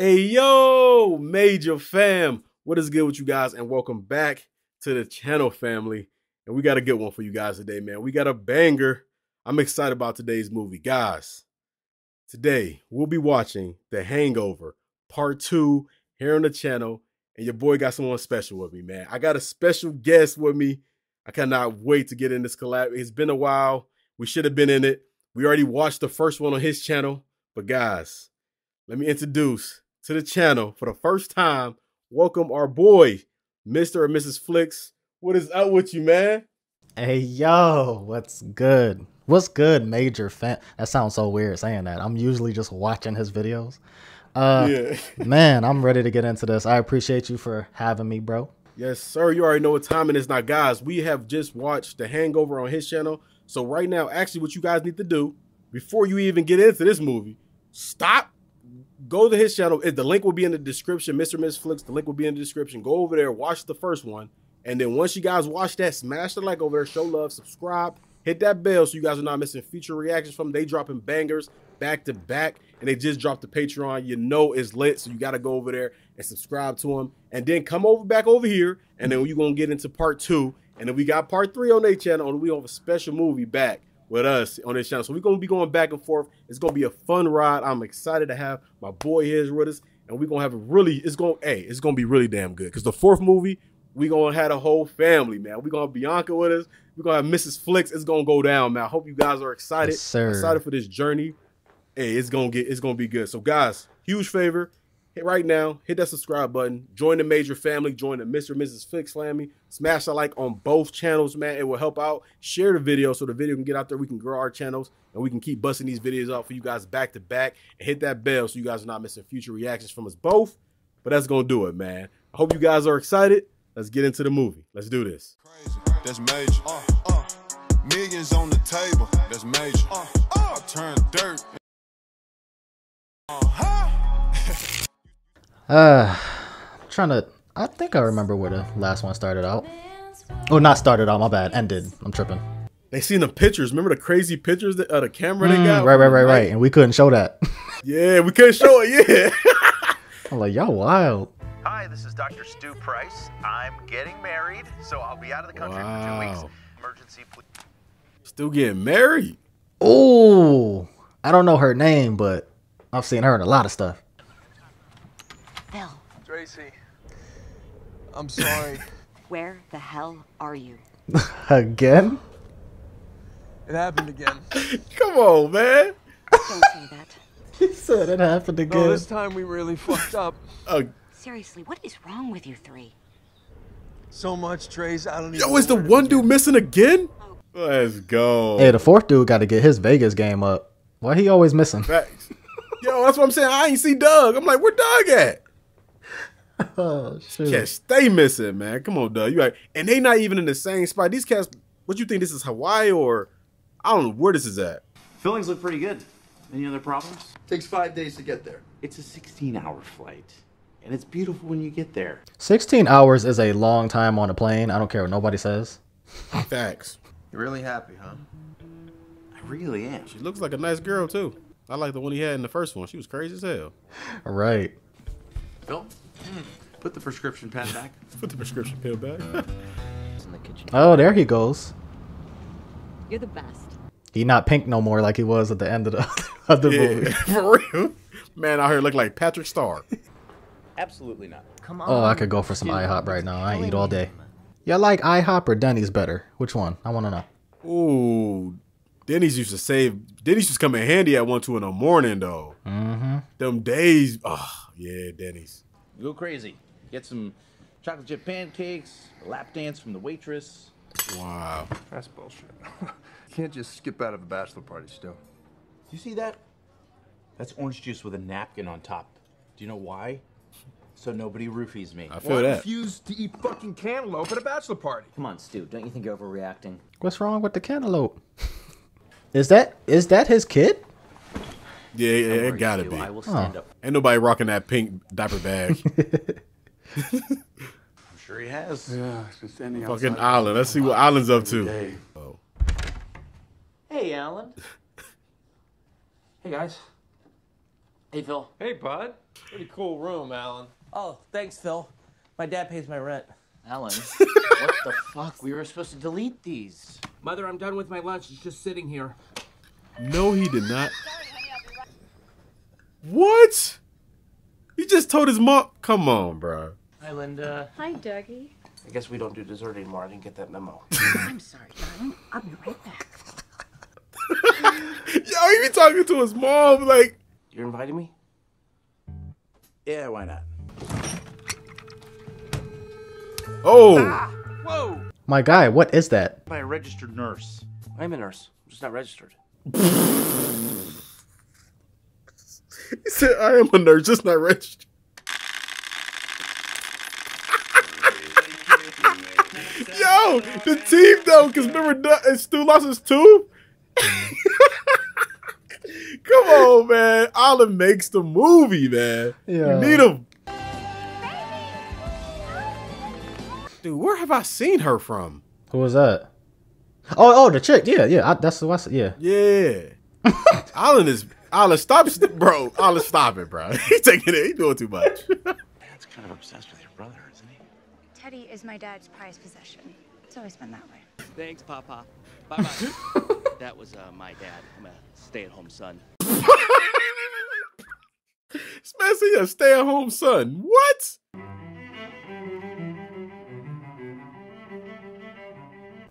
Hey yo, Major Fam. What is good with you guys? And welcome back to the channel, family. And we got a good one for you guys today, man. We got a banger. I'm excited about today's movie. Guys, today we'll be watching The Hangover Part 2 here on the channel. And your boy got someone special with me, man. I got a special guest with me. I cannot wait to get in this collab. It's been a while. We should have been in it. We already watched the first one on his channel. But guys, let me introduce to the channel for the first time. Welcome our boy, Mr. or Mrs. Flicks. What is up with you, man? Hey yo, what's good? What's good, major fan? That sounds so weird saying that. I'm usually just watching his videos. Uh, yeah. man, I'm ready to get into this. I appreciate you for having me, bro. Yes, sir. You already know what time it is now, guys. We have just watched The Hangover on his channel. So right now, actually, what you guys need to do before you even get into this movie, stop go to his channel. The link will be in the description. Mr. Miss Flicks, the link will be in the description. Go over there, watch the first one. And then once you guys watch that, smash the like over there, show love, subscribe, hit that bell so you guys are not missing future reactions from. They dropping bangers back to back. And they just dropped the Patreon. You know it's lit. So you got to go over there and subscribe to them. And then come over back over here. And then you're going to get into part two. And then we got part three on their channel. And we have a special movie back with us on this channel. So we're gonna be going back and forth. It's gonna be a fun ride. I'm excited to have my boy here with us, and we're gonna have a really. It's gonna hey, it's gonna be really damn good. Cause the fourth movie, we gonna have a whole family, man. we gonna have Bianca with us. We're gonna have Mrs. Flicks. It's gonna go down, man. I hope you guys are excited. Yes, sir. Excited for this journey. Hey, it's gonna get. It's gonna be good. So guys, huge favor hit right now, hit that subscribe button, join the major family, join the Mr. and Mrs. Flicks family, smash a like on both channels, man. It will help out. Share the video so the video can get out there. We can grow our channels and we can keep busting these videos out for you guys back to back and hit that bell so you guys are not missing future reactions from us both. But that's gonna do it, man. I hope you guys are excited. Let's get into the movie. Let's do this. Crazy. That's major. Uh, uh. Millions on the table. That's major. Uh, I turn dirt. Uh, I'm trying to. I think I remember where the last one started out. Oh, not started out. My bad. Ended. I'm tripping. They seen the pictures. Remember the crazy pictures that uh, the camera they Mm, got? right, right, right, right. And we couldn't show that. Yeah, we couldn't show it. Yeah. I'm like, y'all wild. Hi, this is Dr. Stu Price. I'm getting married, so I'll be out of the country for two weeks. Emergency, please. Still getting married. Oh, I don't know her name, but I've seen her in a lot of stuff. Phil, Tracy, I'm sorry. where the hell are you? Again? it happened again. Come on, man. Don't say that. He said it happened again. No, this time we really fucked up. Uh, Seriously, what is wrong with you three? So much, Trace. I don't even. Yo, is the know where to one dude begin. missing again? Let's go. Hey, the fourth dude got to get his Vegas game up. Why he always missing? Facts. Yo, that's what I'm saying. I ain't see Doug. I'm like, where Doug at? Oh shit! Cats stay missing, man. Come on, Doug. You right. And they not even in the same spot. These cats, what you think this is Hawaii or I don't know where this is at. Fillings look pretty good. Any other problems? Takes five days to get there. It's a 16 hour flight. And it's beautiful when you get there. 16 hours is a long time on a plane. I don't care what nobody says. Facts. You're really happy, huh? I really am. She looks like a nice girl too. I like the one he had in the first one. She was crazy as hell. Right. Phil, put the prescription pad back. Put the prescription pill back. Oh, there he goes. You're the best. He not pink no more like he was at the end of the of the movie. for real. Man out here look like Patrick Star. Absolutely not. Come on. Oh, I could go for some IHOP right now. I eat all day. Yeah, like IHOP or Denny's better? Which one? I want to know. Ooh, Denny's used to save. Denny's used to come in handy at one two in the morning though. Mm-hmm. Them days. Oh yeah, Denny's. Go crazy. Get some chocolate chip pancakes, a lap dance from the waitress. Wow. That's bullshit. you can't just skip out of a bachelor party still. You see that? That's orange juice with a napkin on top. Do you know why? So nobody roofies me. I feel that. refuse to eat fucking cantaloupe at a bachelor party. Come on, Stu. Don't you think you're overreacting? What's wrong with the cantaloupe? Is that is that his kid? Yeah, yeah, it gotta be. I will stand up. Ain't nobody rocking that pink diaper bag. I'm sure he has. Yeah, just standing Fucking Alan. Let's see what Alan's up to. Day. Oh. Hey, Alan. Hey guys. Hey, Phil. Hey, bud. Pretty cool room, Alan. Oh, thanks, Phil. My dad pays my rent. Alan, what the fuck? We were supposed to delete these. Mother, I'm done with my lunch. It's just sitting here. No, he did not. What? He just told his mom. Come on, bro. Hi, Linda. Hi, Dougie. I guess we don't do dessert anymore. I didn't get that memo. I'm sorry, darling. I'll be right back. Yo, he be talking to his mom like. You're inviting me? Yeah, why not? Oh. Ah, whoa! My guy, what is that? By a registered nurse. I'm a nurse. I'm just not registered. He said, I am a nurse, just not registered. Yo, the team though, because remember and Stu lost his tooth? Come on, man. Alan makes the movie, man. Yeah. You need him. Dude, where have I seen her from? Who was that? Oh, oh, the chick. Yeah, yeah. I, that's I said. Yeah. Yeah. Alan is Alan, stop st- bro. Alan, stop it, bro. He's taking it. He's doing too much. Dad's kind of obsessed with your brother, isn't he? Teddy is my dad's prized possession. It's always been that way. Thanks, Papa. Bye bye. that was uh, my dad. I'm a stay at home son. Especially a stay-at-home son. What?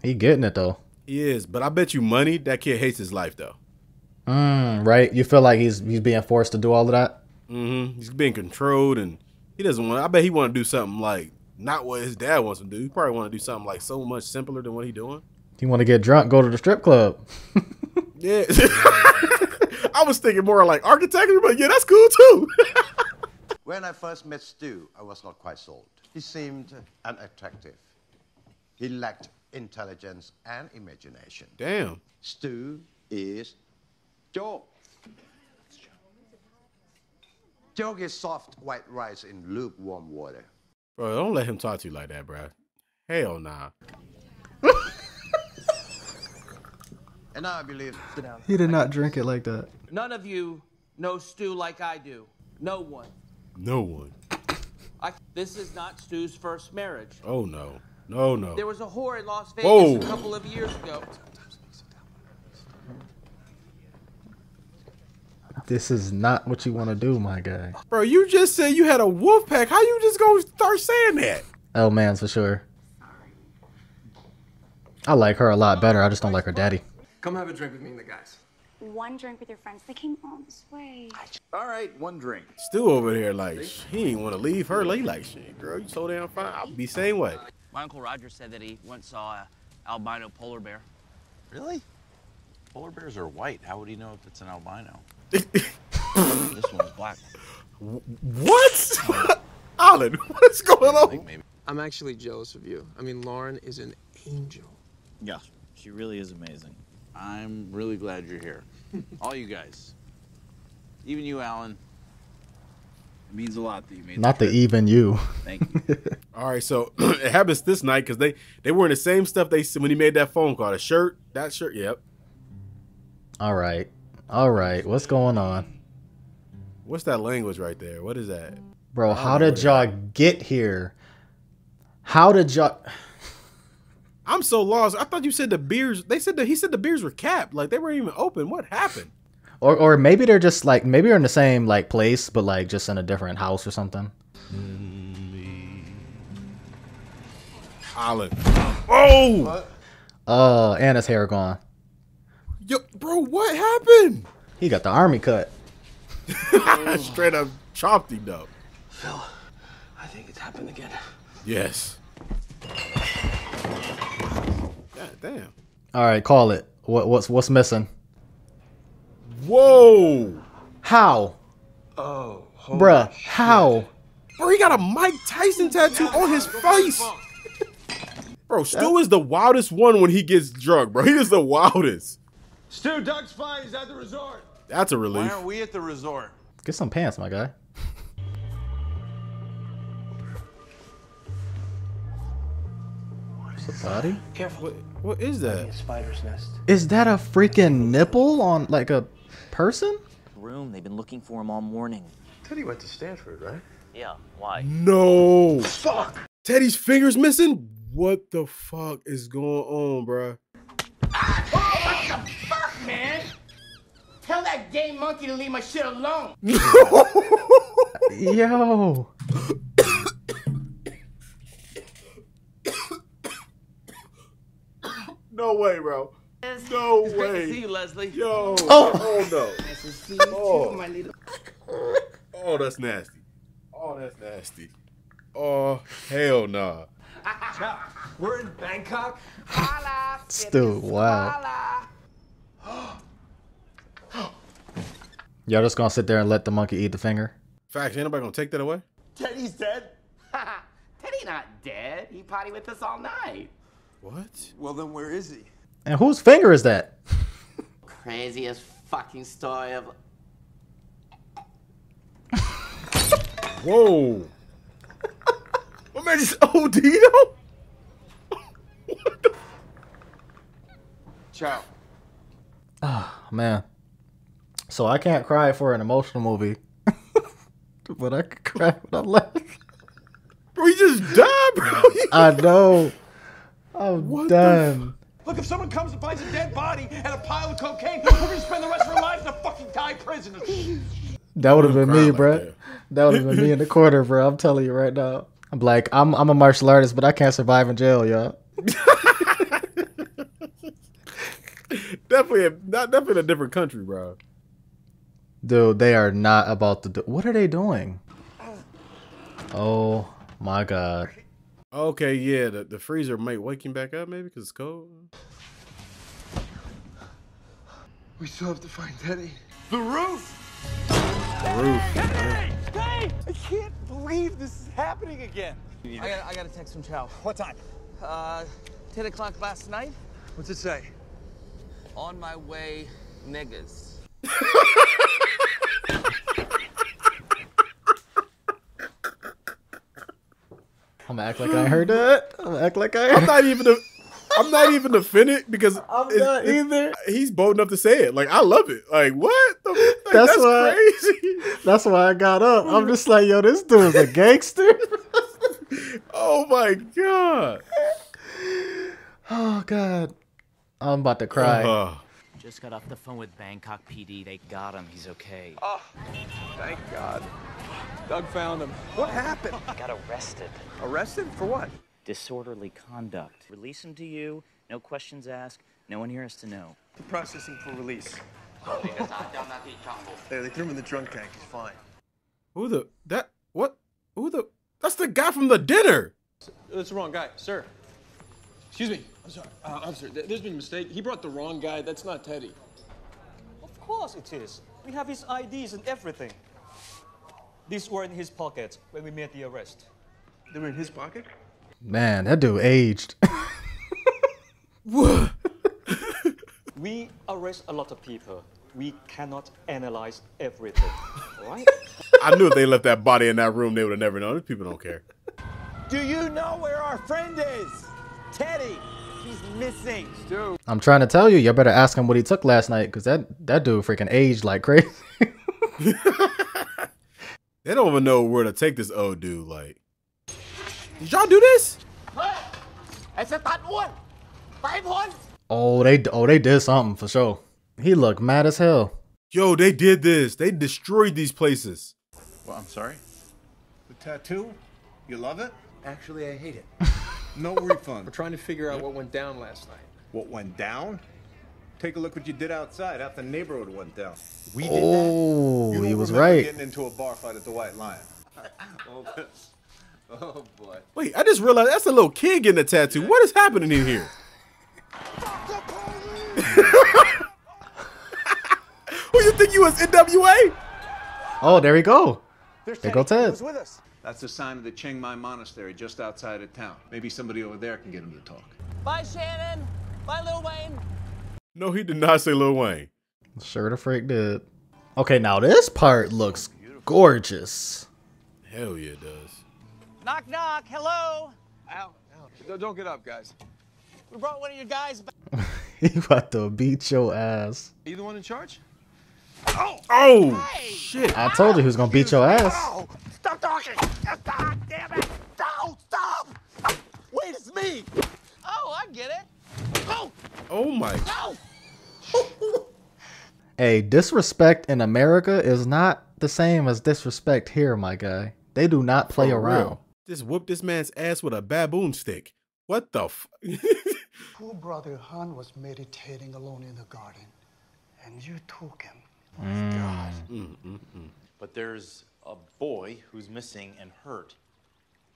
He getting it though. He is, but I bet you money that kid hates his life though. Mm, right. You feel like he's he's being forced to do all of that. Mm-hmm. He's being controlled, and he doesn't want. I bet he want to do something like not what his dad wants him to do. He probably want to do something like so much simpler than what he doing. He want to get drunk, go to the strip club. Yeah. I was thinking more like architecture, but yeah, that's cool too. When I first met Stu, I was not quite sold. He seemed unattractive. He lacked intelligence and imagination. Damn. Stu is Joe. Joke is soft white rice in lukewarm water. bro, don't let him talk to you like that, bro. Hell nah. And now I believe. Sit down. He did not drink it like that. None of you know Stu like I do. No one. No one. I, this is not Stu's first marriage. Oh no. No no. There was a whore in Las Vegas Whoa. a couple of years ago. This is not what you want to do, my guy. Bro, you just said you had a wolf pack. How you just gonna start saying that? Oh man, for sure. I like her a lot better. I just don't like her daddy. Come have a drink with me and the guys. One drink with your friends. They came all this way. All right, one drink. Stu over here like he ain't want to leave her. Late like shit, girl. You so damn fine. I'll be same way. My uncle Roger said that he once saw a albino polar bear. Really? Polar bears are white. How would he know if it's an albino? This one's black. What? Alan, what's going on? I'm actually jealous of you. I mean, Lauren is an angel. Yeah, she really is amazing. I'm really glad you're here. All you guys. Even you, Alan. It means a lot that you made Not the the even you. Thank you. All right, so it happens this night because they they were in the same stuff they when he made that phone call. The shirt, that shirt, yep. All right. All right. What's going on? What's that language right there? What is that? Bro, how did y'all get here? How did y'all I'm so lost. I thought you said the beers. They said that he said the beers were capped, like they weren't even open. What happened? or or maybe they're just like maybe they're in the same like place but like just in a different house or something. Alan. Oh, Uh Anna's hair gone. Yo, bro, what happened? He got the army cut. Straight up chopped him though. Phil, I think it's happened again. Yes. God damn. All right, call it. What what's what's missing? Whoa. How? Oh, Bruh, how? Bro, he got a Mike Tyson tattoo on his face. Bro, Stu is the wildest one when he gets drunk, bro. He is the wildest. Stu, Doug's fine. He's at the resort. That's a relief. Why relief. aren't we at the resort? Get some pants, my guy. What's the body? Careful. What, what is that? A spider's nest. Is that a freaking nipple on like a person? room. They've been looking for him all morning. Teddy went to Stanford, right? Yeah, why? No. Fuck. Teddy's fingers missing. What the fuck is going on, bruh? Ah, What the fuck, man? Tell that gay monkey to leave my shit alone. Yo. No way, bro. No It's great to way. see you, Leslie. Yo. Oh. Oh, no. Nice to see you too, Oh. my little. Oh. oh, that's nasty. Oh, that's nasty. Oh, hell nah. We're in Bangkok. Dude, wow. Y'all just gonna sit there and let the monkey eat the finger? Facts, ain't nobody gonna take that away? Teddy's dead. Teddy not dead. He potty with us all night. What? Well, then where is he? And whose finger is that? Craziest fucking story of. Whoa. My man just OD'd though? Ciao. Oh, man. So I can't cry for an emotional movie. but I can cry when I'm laughing. Bro, he just died, bro. I know. I'm done. Look, if someone comes and finds a dead body and a pile of cocaine, we're gonna spend the rest of our lives in a fucking die prison. That would have been me, like bro. that. That would have been me in the corner, bro. I'm telling you right now. I'm like, I'm I'm a martial artist, but I can't survive in jail, y'all. definitely, a, not definitely a different country, bro. Dude, they are not about to do. What are they doing? Oh my god. Okay, yeah, the, the freezer might wake him back up, maybe because it's cold. We still have to find Teddy. The roof. The roof. Teddy! hey! I can't believe this is happening again. I got, I got to text from Chow. What time? Uh, 10 o'clock last night. What's it say? On my way, niggas. I'm gonna act like I heard that. I'm gonna act like I I'm not even. A, I'm not even offended because I'm it's- not it's- either. He's bold enough to say it. Like I love it. Like what? The, like, That's that's why- crazy. That's why I got up. I'm just like, yo, this dude's a gangster. Oh my god. oh god. I'm about to cry. Uh, Just got off the phone with Bangkok PD. They got him. He's okay. Oh, thank God. Doug found him. What happened? Got arrested. Arrested for what? Disorderly conduct. Release him to you. No questions asked. No one here has to know. Processing for release. There, they threw him in the drunk tank. He's fine. who the that what? Who the? That's the guy from the dinner. That's the wrong guy, sir. Excuse me. I'm sorry, uh, officer. th- There's been a mistake. He brought the wrong guy. That's not Teddy. Of course it is. We have his IDs and everything. These were in his pocket when we made the arrest. They were in his pocket? Man, that dude aged. We arrest a lot of people. We cannot analyze everything. Alright? I knew if they left that body in that room, they would have never known. People don't care. Do you know where our friend is? Teddy he's missing. Stu. I'm trying to tell you, you better ask him what he took last night, because that, that dude freaking aged like crazy. they don't even know where to take this old dude, like. Did y'all do this? I said, five hundred. Oh, they oh they did something for sure. He looked mad as hell. Yo, they did this. They destroyed these places. Well, I'm sorry. The tattoo? You love it? Actually, I hate it. No refund. We're trying to figure out what went down last night. What went down? Take a look what you did outside. Half the neighborhood went down. We did Oh, that. You he was right. Getting into a bar fight at the White Lion. oh, oh boy. Wait, I just realized that's a little kid getting a tattoo. What is happening in here? Who you think you was NWA? Oh, there we go. There go Ted. with us. That's the sign of the Chiang Mai Monastery just outside of town. Maybe somebody over there can get him to talk. Bye, Shannon. Bye, Lil Wayne. No, he did not say Lil Wayne. Sure the freak did. Okay, now this part looks gorgeous. Hell yeah, it does. Knock, knock. Hello. Ow, ow. Don't get up, guys. We brought one of your guys back. he about to beat your ass. Are you the one in charge? Oh oh! shit! I told you he was gonna beat your ass. Stop talking! God damn it! No, stop! Wait, it's me! Oh, I get it. Oh, Oh my! no! Hey, disrespect in America is not the same as disrespect here, my guy. They do not play For around. real. Just whoop this man's ass with a baboon stick. What the? F- Poor brother Han was meditating alone in the garden, and you took him. Mm, mm, mm, mm. But there's a boy who's missing and hurt.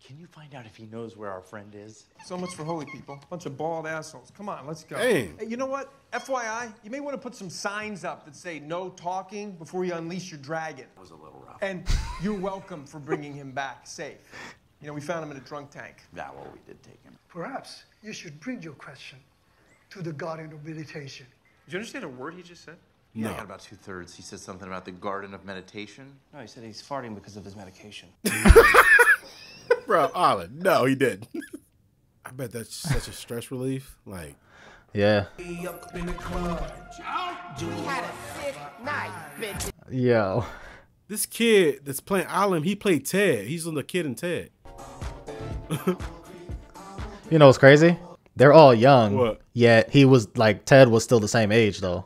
Can you find out if he knows where our friend is? So much for holy people. Bunch of bald assholes. Come on, let's go. Dang. Hey, you know what? FYI, you may want to put some signs up that say no talking before you unleash your dragon. That was a little rough. And you're welcome for bringing him back safe. You know, we found him in a drunk tank. Yeah, well, we did take him. Perhaps you should bring your question to the guardian of meditation. Did you understand a word he just said? Yeah, I No. got about two thirds. He said something about the garden of meditation. No, he said he's farting because of his medication. Bro, Alan, no, he didn't. I bet that's such a stress relief. Like, Yeah. Up in the club. We had a sick night, bitch. Yo. this kid that's playing Alan, he played Ted. He's on the kid in Ted. You know what's crazy? They're all young. What? Yet he was like Ted was still the same age though.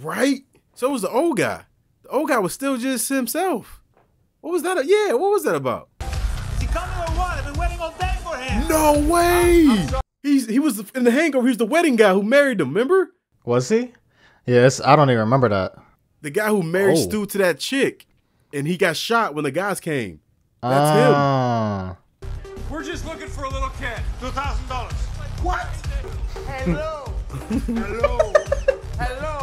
Right? So was the old guy. The old guy was still just himself. What was that? Yeah, what was that about? Is he coming or what? I've been waiting all day for him. No way! He's he was in the hangover. He was the wedding guy who married him. Remember Was he? Yes, I don't even remember that. the guy who married Oh. Stu to that chick, and he got shot when the guys came. That's him. Ah. We're just looking for a little kid. $2,000. What? Hello. Hello. Hello. Hello.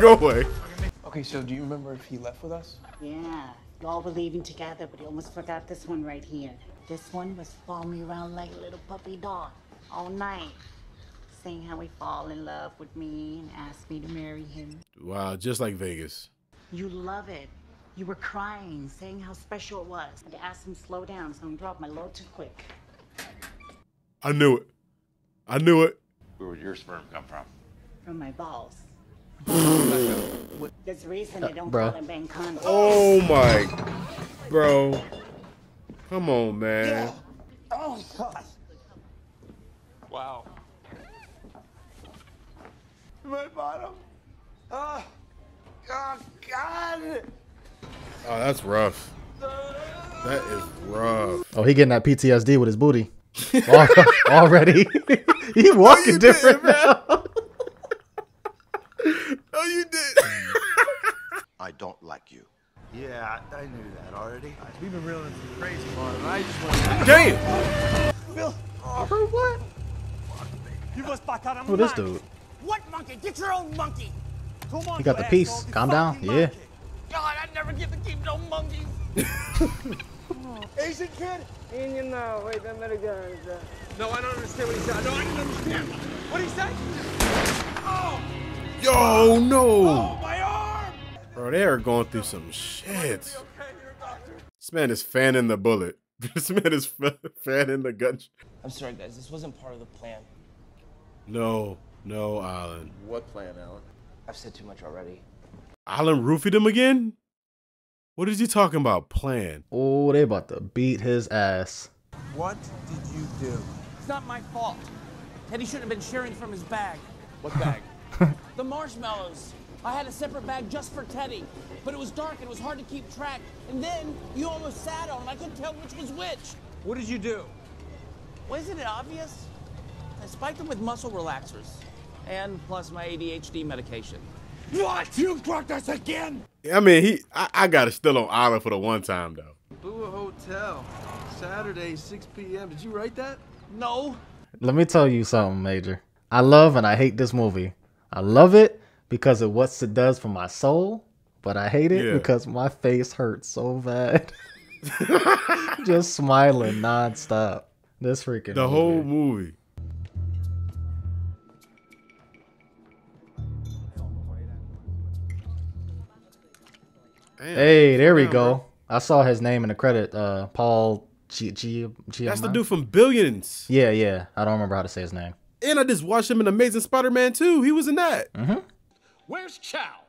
Go away. Okay, so do you remember if he left with us? Yeah, y'all were leaving together, but he almost forgot this one right here. This one was following me around like a little puppy dog all night, saying how he fall in love with me and asked me to marry him. Wow, just like Vegas. You love it. You were crying, saying how special it was. I asked him to slow down, so I dropped my load too quick. I knew it. I knew it. Where would your sperm come from? From my balls. There's reason they uh, don't bruh. call it bank condoms. Oh my, bro. Come on, man. Oh, God. Wow. My bottom. Oh, oh God. Oh, that's rough. That is rough. Oh, he getting that PTSD with his booty. Already. he walking different now. Oh, you did. I don't like you. Yeah, I knew that already. We've been reeling some crazy on, and I just want to. Damn. Bill. Uh, for what? You must back out of Who this dude? What monkey? Get your own monkey. Come on, He got the you piece. Calm down. Fucking Yeah. monkey. God, I never get to keep no monkeys. Asian kid? And you know, wait, that better go. Uh. No, I don't understand what he said. No, I didn't understand. What did he say? Oh, Yo, no. my arm. Bro, they are going through some shit. This man is fanning the bullet. This man is fanning the gun. I'm sorry, guys. This wasn't part of the plan. No, no, Alan. What plan, Alan? I've said too much already. Alan roofied him again? What is he talking about? Plan. Oh, they about to beat his ass. What did you do? It's not my fault. Teddy shouldn't have been sharing from his bag. What bag? The marshmallows. I had a separate bag just for Teddy, but it was dark and it was hard to keep track. And then you almost sat on him. I couldn't tell which was which. What did you do? Wasn't it obvious? I spiked them with muscle relaxers, and plus my ADHD medication. What? You drugged us again? I mean, he. I, I got it still on island for the one time though. Bua Hotel, Saturday, 6 p.m. Did you write that? No. Let me tell you something, Major. I love and I hate this movie. I love it because of what it does for my soul, but I hate it Yeah. because my face hurts so bad. Just smiling nonstop. This freaking The movie. whole movie. Damn. Hey, there we go. bro. I saw his name in the credit. Uh, Paul G. G. G- That's the dude from Billions. Yeah, yeah. I don't remember how to say his name. And I just watched him in Amazing Spider-Man 2. He was in that. Mm-hmm. Where's Chow?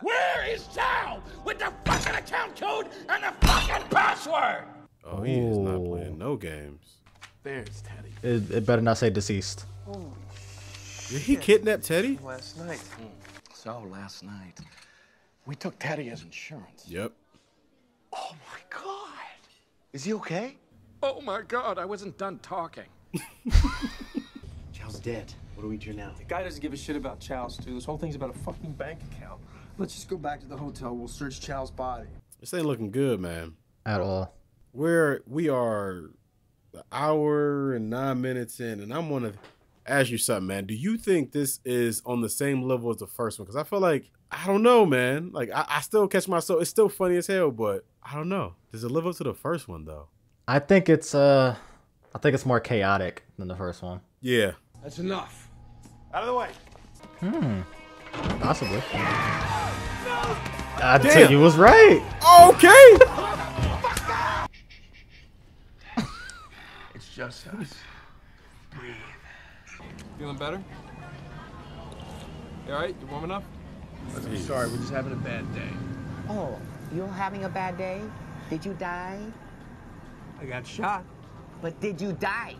Where is Chow? With the fucking account code and the fucking password! Oh, he is not playing no games. There's Teddy. It, it better not say deceased. Holy Did he kidnap Teddy? Last night. So, last night, we took Teddy as insurance. Yep. Oh my god! Is he okay? Oh my god, I wasn't done talking. Chow's dead. What do we do now? The guy doesn't give a shit about Chow's, too. This whole thing's about a fucking bank account. Let's just go back to the hotel. We'll search Chow's body. This ain't looking good, man. At all. We're we are an hour and nine minutes in, and I'm gonna ask you something, man. Do you think this is on the same level as the first one? Because I feel like I don't know, man. Like I, I still catch myself. It's still funny as hell, but I don't know. Does it live up to the first one though? I think it's uh I think it's more chaotic than the first one. Yeah. That's enough. Out of the way. Hmm. Possibly. I Damn. tell you was right. Okay. It's just us. Breathe. Feeling better? You alright? You warm enough? I'm sorry, we're just having a bad day. Oh, you're having a bad day? Did you die? I got shot. But did you die?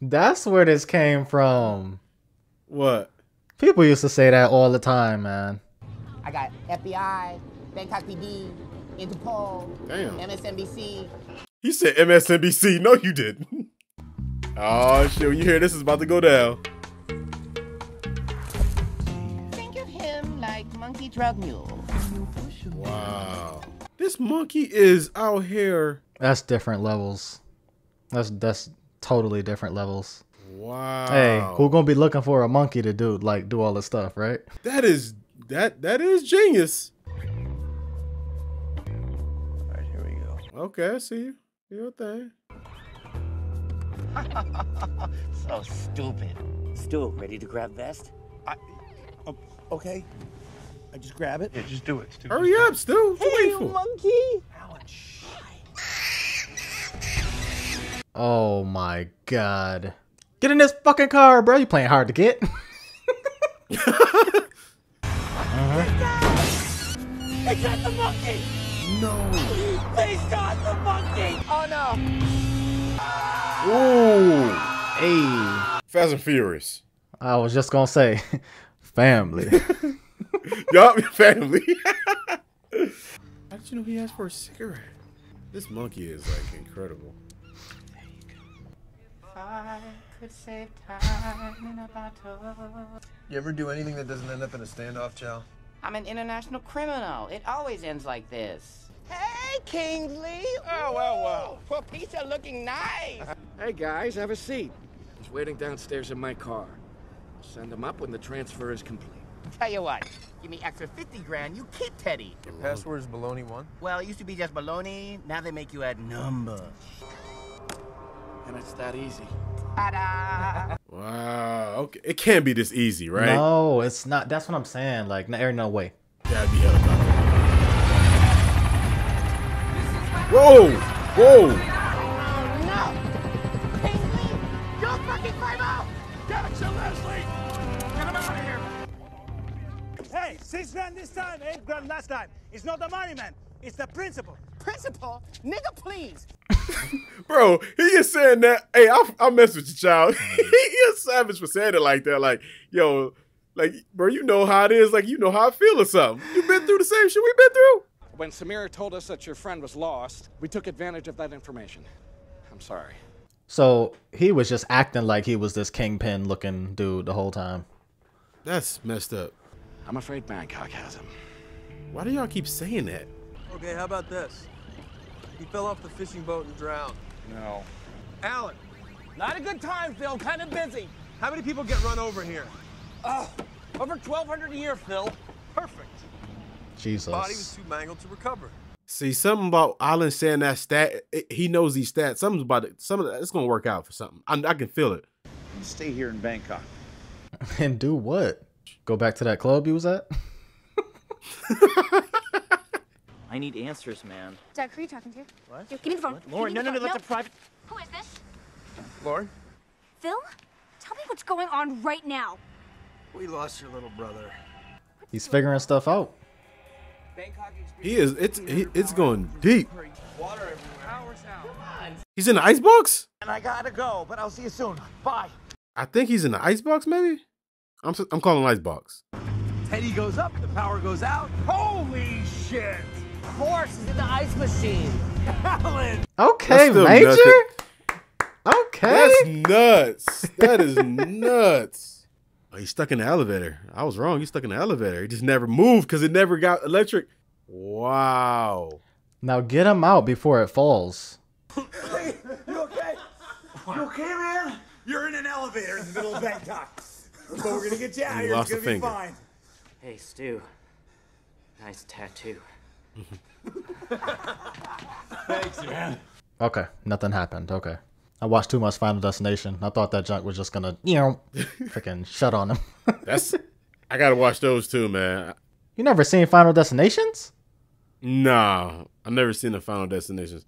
That's where this came from. What? People used to say that all the time, man. I got FBI, Bangkok PD, Interpol, Damn. MSNBC. He said MSNBC. No, you didn't. Oh shit! When you hear this is about to go down. Think of him like Monkey Drug Mule. Wow. This monkey is out here. That's different levels. That's that's totally different levels. Wow. Hey, who gonna be looking for a monkey to do like do all this stuff, right? That is that that is genius. Alright, here we go. Okay, I see you. Your thing. so stupid. Stu, ready to grab vest? I, oh, okay. I just grab it. Yeah, just do it. Stu. Hurry up, Stu. What you Hey, waiting for? monkey! Oh my god. Get in this fucking car, bro. You playing hard to get. They got the monkey! No. They got the monkey! Oh no! Ooh. hey. Fast and Furious. I was just gonna say, family. yup, family. How did you know he asked for a cigarette? This monkey is like incredible. I could save time in a battle. You ever do anything that doesn't end up in a standoff, Chow? I'm an international criminal. It always ends like this. Hey, Kingsley! Oh, well, well. Well, pizza looking nice. Hey, guys, have a seat. He's waiting downstairs in my car. Send him up when the transfer is complete. Tell you what, give me extra 50 grand, you keep Teddy. Your password is baloney one. Well, it used to be just baloney. Now they make you add numbers. And it's that easy. Ta-da! Wow. Okay. It can't be this easy, right? No, it's not. That's what I'm saying. Like, there ain't no way. Gotta be helicopter. Whoa! Whoa! No! Kingsley! Don't fucking climb out! Gotcha, Leslie! Get him out of here! Hey, six grand this time, eight grand last time. It's not the money, man. It's the principle. Principal? Nigga, please. Bro, he is saying that. Hey, I, I mess with you, child. he is savage for saying it like that. Like, yo, like, bro, you know how it is. Like, you know how I feel or something. You've been through the same shit we've been through. When Samira told us that your friend was lost, we took advantage of that information. I'm sorry. So he was just acting like he was this kingpin looking dude the whole time. That's messed up. I'm afraid Bangkok has him. Why do y'all keep saying that? Okay, how about this? He fell off the fishing boat and drowned. No. Alan, Not a good time, Phil. Kind of busy. how many people get run over here? Oh, over 1,200 a year, Phil. Perfect. Jesus. Body was too mangled to recover. See, something about Alan saying that stat. it- he knows these stats. Something's about it. Some of that. It's gonna work out for something. I, I can feel it. Stay here in Bangkok. and do what? Go back to that club you was at? I need answers, man. Doug, who are you talking to? What? Give me the phone. Lauren, Give no, me no, no, that's phone. a private. Who is this? Lauren? Phil? Tell me what's going on right now. We lost your little brother. He's figuring stuff out. He is. It's he, it's going deep. Water everywhere. Power's out. He's in the icebox. And I gotta go, but I'll see you soon. Bye. I think he's in the icebox. Maybe. I'm s- I'm calling icebox. Teddy goes up, the power goes out. Holy shit! Force is in the ice machine. Alan! Okay, That's still Major. nothing. Okay. That's nuts. That is nuts. Oh, he's stuck in the elevator. I was wrong. He's stuck in the elevator. He just never moved because it never got electric. Wow. Now get him out before it falls. Hey, you okay? You okay, man? You're in an elevator in the middle of Bangkok. But we're gonna get you out He of here. lost It's gonna be finger. fine. Hey, Stu. Nice tattoo. Thanks, man. Okay, nothing happened. Okay. I watched too much Final Destination. I thought that junk was just gonna, you know, freaking shut on him. That's. I gotta watch those too, man. you never seen Final Destinations? Nah, I've never seen the Final Destinations.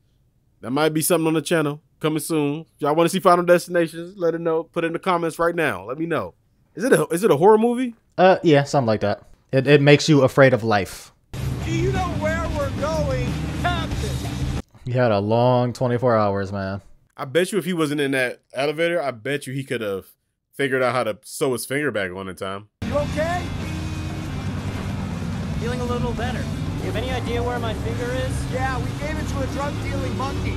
That might be something on the channel coming soon. If y'all want to see Final Destinations, let it know. Put it in the comments right now. Let me know. Is it a is it a horror movie? Uh, yeah, something like that. It it makes you afraid of life. You had a long 24 hours, man. I bet you if he wasn't in that elevator, I bet you he could have figured out how to sew his finger back on in time. You okay? Feeling a little better. You have any idea where my finger is? Yeah, we gave it to a drug dealing monkey.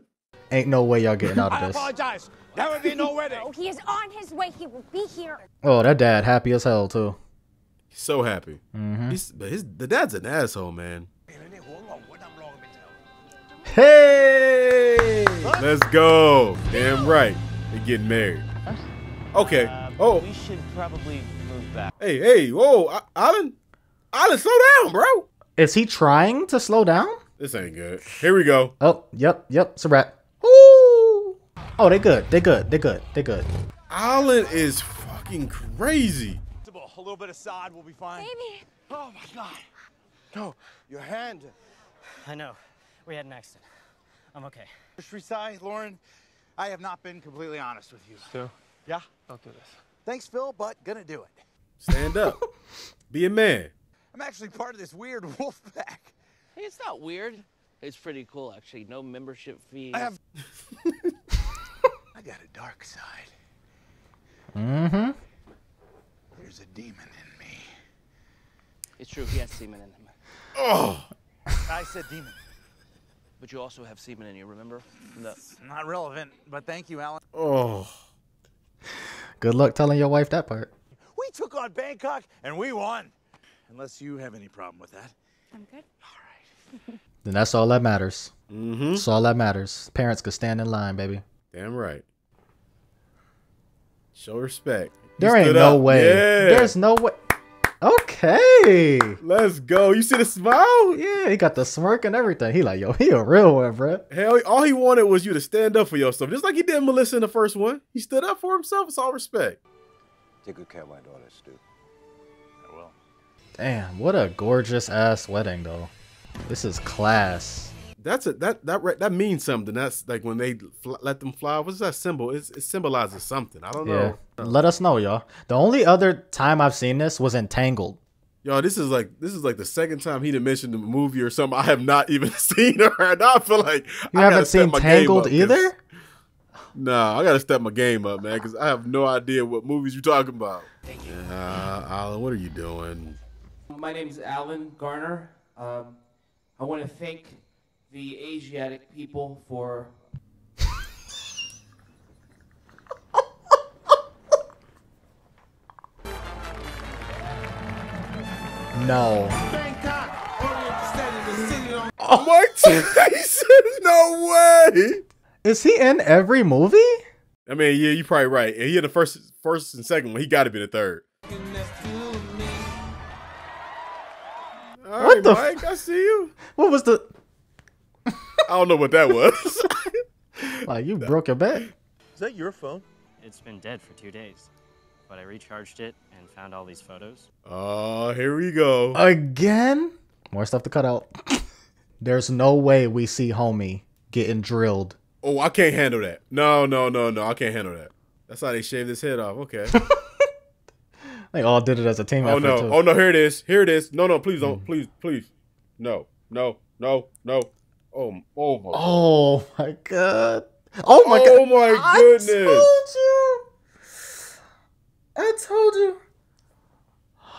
Ain't no way y'all getting out of this. I apologize. There would be no wedding. No, he is on his way. He will be here. Oh, that dad happy as hell too. He's so happy. Mhm. He's but his the dad's an asshole, man. Hey! Let's go. Damn right. They're getting married. Okay. Uh, oh. We should probably move back. Hey, hey, whoa, A- Alan, Alan, slow down, bro. Is he trying to slow down? This ain't good. Here we go. Oh, yep, yep, it's a wrap. Ooh. Oh, they good. They good. They good. They good. Alan is fucking crazy. A little bit of sod will be fine. Baby. Oh my god. No, your hand. I know. We had an accident. I'm okay. Shrisai, Lauren, I have not been completely honest with you. Stu, Yeah? don't do this. Thanks, Phil, but gonna do it. Stand up. Be a man. I'm actually part of this weird wolf pack. Hey, it's not weird. It's pretty cool, actually. No membership fees. I have. I got a dark side. Mm-hmm. There's a demon in me. It's true. He has semen in him. Oh. I said demon. But you also have semen in you, remember? From the... Not relevant, but thank you, Alan. Oh. Good luck telling your wife that part. We took on Bangkok and we won. Unless you have any problem with that. I'm good. All right. then that's all that matters. Mm-hmm. That's all that matters. Parents could stand in line, baby. Damn right. Show respect. He There ain't no up. way. Yeah. There's no way. Okay. Let's go. You see the smile? Yeah, he got the smirk and everything. He like, yo, he a real one, bro. Hell, all he wanted was you to stand up for yourself, just like he did Melissa in the first one. He stood up for himself. It's all respect. Take good care of my daughter, Stu. I will. Damn, what a gorgeous ass wedding though. This is class. That's a that that re- that means something. That's like when they fl- let them fly. What's that symbol? It's, it symbolizes something. I don't Yeah. know. Let us know, y'all. The only other time I've seen this was in Tangled. Yo, this is like this is like the second time he done mentioned the movie or something. I have not even seen her, and I feel like You I haven't seen Tangled up 'cause- either? Nah, I gotta step my game up, man, because I have no idea what movies you're talking about. thank Uh, Alan, what are you doing? My name is Alan Garner. Um, I want to thank the Asiatic people for. No. Oh my! he said, "No way." Is he in every movie? I mean, yeah, you're probably right. And he had the first, first and second one. He got to be the third. All What right, the Mike, I see you. What was the I don't know what that was. like you broke your back? Is that your phone? It's been dead for two days, but I recharged it and found all these photos. Oh, here we go. Again? More stuff to cut out. There's no way we see homie getting drilled Oh, I can't handle that. No, no, no, no. I can't handle that. That's how they shaved his head off. Okay. They all did it as a team oh no. too. Oh no. Here it is. Here it is. No, no. Please don't. Mm. Please, please. No, no, no, no. Oh, oh my. Oh my god. Oh my god. oh my I goodness. told you. I told you.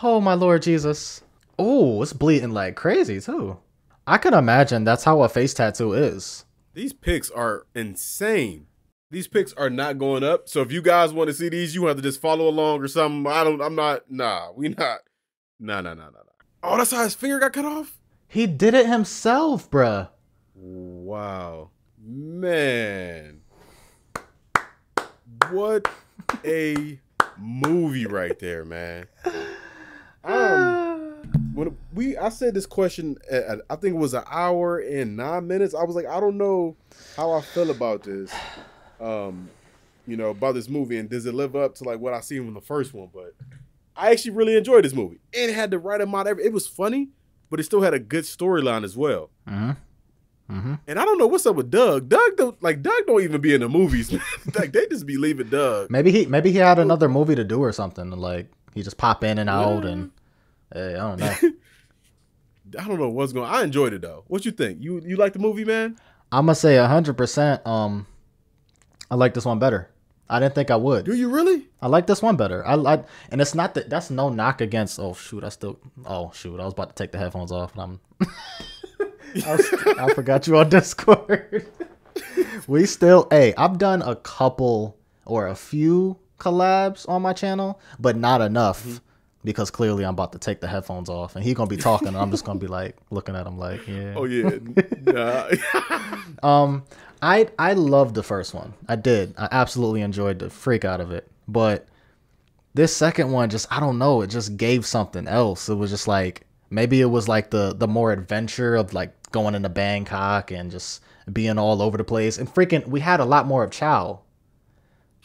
Oh my Lord Jesus. Oh, it's bleeding like crazy too. I can imagine that's how a face tattoo is. These pics are insane. These pics are not going up. So if you guys want to see these, you have to just follow along or something. I don't. I'm not. Nah, we not. Nah, nah, nah, nah, nah. Oh, that's how his finger got cut off. He did it himself, bruh. Wow, man, what a movie right there, man. Um, when we, I said this question, at, I think it was an hour and nine minutes. I was like, I don't know how I feel about this, um, you know, about this movie, and does it live up to like what I seen from the first one? But I actually really enjoyed this movie. It had the right amount. Of, it was funny, but it still had a good storyline as well. Mm-hmm. Mm-hmm. And I don't know what's up with Doug. Doug don't like Doug don't even be in the movies. like they just be leaving Doug. Maybe he maybe he had another movie to do or something. Like he just pop in and out Yeah. and hey, I don't know. I don't know what's going. I enjoyed it though. What you think? You you like the movie, man? I'm gonna say hundred percent. Um, I like this one better. I didn't think I would. Do you really? I like this one better. I like, and it's not that. That's no knock against. Oh shoot, I still. Oh shoot, I was about to take the headphones off, and I'm. I, I forgot you on Discord. we still. Hey, I've done a couple or a few collabs on my channel, but not enough. Because clearly I'm about to take the headphones off, and he gonna be talking, and I'm just gonna be like looking at him like, yeah. Oh yeah. nah. Um, I I loved the first one. I did. I absolutely enjoyed the freak out of it. But this second one, just I don't know. It just gave something else. It was just like maybe it was like the the more adventure of like going into Bangkok and just being all over the place. And freaking, we had a lot more of Chow.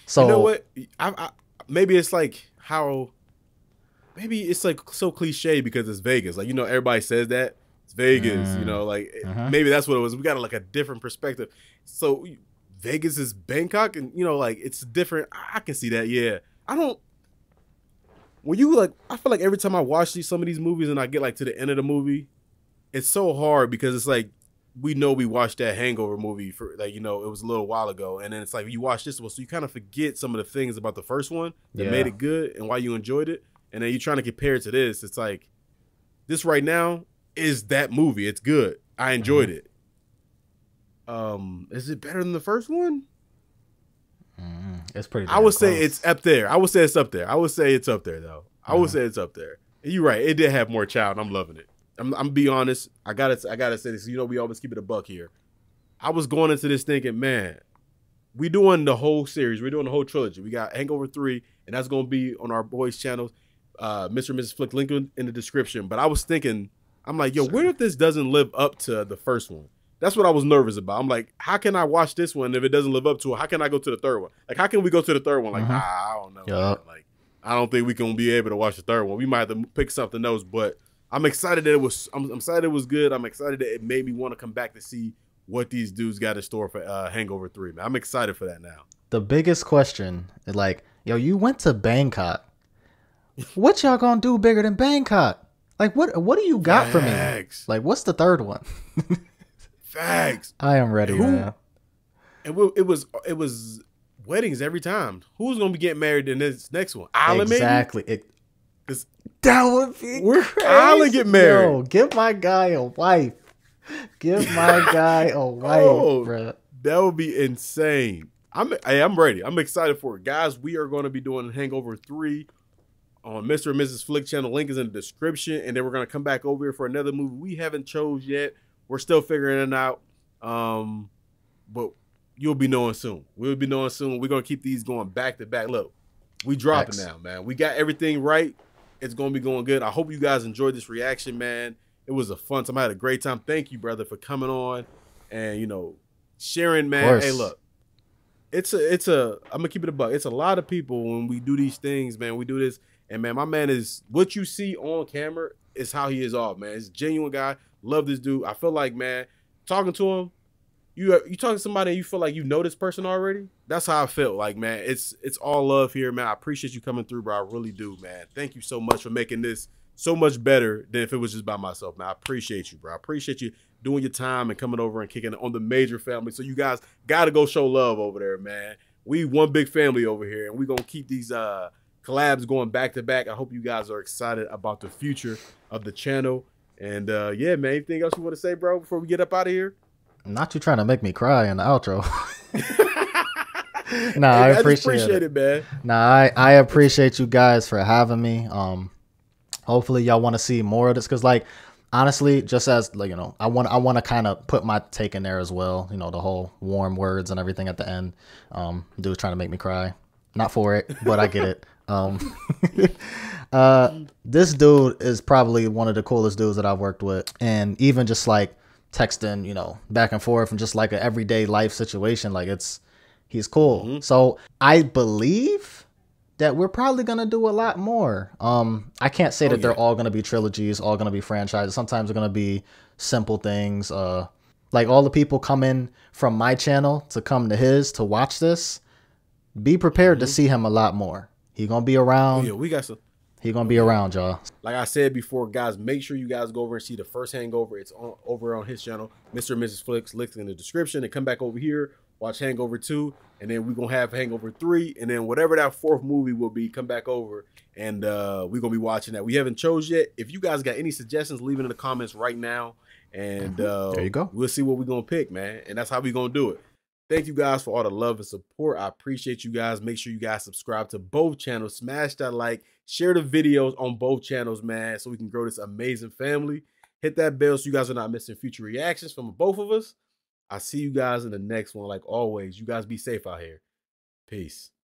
So you know what? I, I maybe it's like how maybe it's like so cliche because it's Vegas. Like you know, everybody says that it's Vegas. You Mm. know, like Mhm. maybe that's what it was. We got like a different perspective. So Vegas is Bangkok, and you know, like it's different. I I can see that. Yeah, I don't. When you like, I feel like every time I watch these some of these movies and I get like to the end of the movie, it's so hard because it's like we know we watched that Hangover movie for like you know it was a little while ago, and then it's like you watch this one, so you kind of forget some of the things about the first one that Yeah. made it good and why you enjoyed it, and then you're trying to compare it to this. It's like this right now is that movie. It's good. I enjoyed Mm-hmm. it. Um, is it better than the first one? It's pretty. I would damn say it's up there. I would say it's up there. I would say it's up there though. I would say it's up there. And you're right. It did have more Chow. I'm loving it. I'm, I'm be honest. I gotta I gotta say this. You know, we always keep it a buck here. I was going into this thinking, man, we doing the whole series. We're doing the whole trilogy. We got Hangover three, and that's gonna be on our boys' channels. Uh, Mr. and Mrs. Flick, link in in the description. But I was thinking, I'm like, yo, what if this doesn't live up to the first one? That's what I was nervous about. I'm like, how can I watch this one if it doesn't live up to it? How can I go to the third one? Like, how can we go to the third one? Like, Mhm. nah, I don't know. Man. Like, I don't think we can be able to watch the third one. We might have to pick something else. But I'm excited that it was. I'm, I'm excited it was good. I'm excited that it made me want to come back to see what these dudes got in store for uh, Hangover Three. Man, I'm excited for that now. the biggest question. Like, yo, you went to Bangkok. What y'all gonna do bigger than Bangkok? Like, what what do you got for me? Like, what's the third one? Facts. I am ready, Who- man. And we, it was it was weddings every time. Who's gonna be getting married in this next one? Alan, maybe? exactly. It, that would be We're crazy. Get married. Yo, give my guy a wife. Give my guy a oh, wife, Oh, bruh. That would be insane. I'm hey, I'm ready. I'm excited for it. Guys, we are going to be doing Hangover 3 on Mr. and Mrs. Flick channel. Link is in the description. And then we're going to come back over here for another movie we haven't chose yet. We're still figuring it out. Um, but you'll be knowing soon. We'll be knowing soon. We're going to keep these going back to back. Look, we dropping now, man. We got everything right. It's going to be going good. I hope you guys enjoyed this reaction, man. It was a fun time. I had a great time. Thank you, brother, for coming on and, you know, sharing, man. Hey, look, it's a, it's a, I'm gonna keep it a buck. It's a lot of people when we do these things, man. We do this, and man, my man is what you see on camera is how he is off, man. He's a genuine guy. Love this dude. I feel like, man, talking to him, you you talking to somebody and you feel like you know this person already. That's how I felt. Like man, it's it's all love here, man. I appreciate you coming through, bro. I really do, man. Thank you so much for making this so much better than if it was just by myself, man. I appreciate you, bro. I appreciate you doing your time and coming over and kicking on the major family. So you guys got to go show love over there, man. We one big family over here, and we gonna keep these uh collabs going back to back. I hope you guys are excited about the future of the channel. And uh yeah, man. Anything else you want to say, bro, before we get up out of here? Not you trying to make me cry in the outro. nah, I just appreciate, appreciate it. it, man. Nah, I, I appreciate you guys for having me. Um, hopefully y'all want to see more of this because, like, honestly, just as like you know, I want I want to kind of put my take in there as well. You know, the whole warm words and everything at the end. Um, dude's trying to make me cry. Not for it, but I get it. Um, uh, this dude is probably one of the coolest dudes that I've worked with, and even just like texting, you know, back and forth, and just like an everyday life situation, like it's he's cool. So I believe that we're probably gonna do a lot more. Um, I can't say Oh, that they're all gonna be trilogies, all gonna be franchises. Sometimes they're gonna be simple things. Uh, like all the people coming from my channel to come to his to watch this. Be prepared to see him a lot more. He gonna be Oh, around. yeah, we got some. He gonna be around, y'all. Like I said before, guys, make sure you guys go over and see the first Hangover. It's on over on his channel, Mr. and Mrs. Flicks. Links in the description. And come back over here, watch Hangover two, and then we're gonna have Hangover three, and then whatever that fourth movie will be, come back over, and uh we're gonna be watching that. We haven't chose yet. If you guys got any suggestions, leave it in the comments right now, and uh There you go. We'll see what we're gonna pick, man, and that's how we're gonna do it. Thank you guys for all the love and support. I appreciate you guys. Make sure you guys subscribe to both channels. Smash that like, share the videos on both channels, man, so we can grow this amazing family. Hit that bell so you guys are not missing future reactions from both of us. I see you guys in the next one. Like always, you guys be safe out here. Peace.